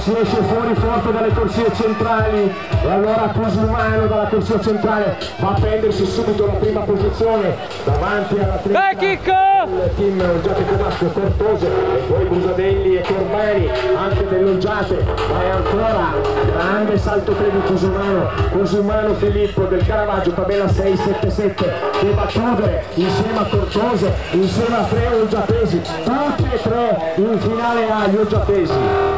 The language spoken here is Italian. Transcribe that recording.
si esce fuori forte dalle corsie centrali. E allora Cusumano dalla corsia centrale va a prendersi subito la prima posizione davanti alla Dai eh, Chicco! il team Olgiate Comasco Cortose e poi Busadelli e Corbani anche dell'Olgiate ma è ancora grande salto 3 di Cusumano Cusumano Filippo del Caravaggio tabella 677 che va a chiudere insieme a Cortose insieme a tre Olgiatesi tutti e tre in finale agli Olgiatesi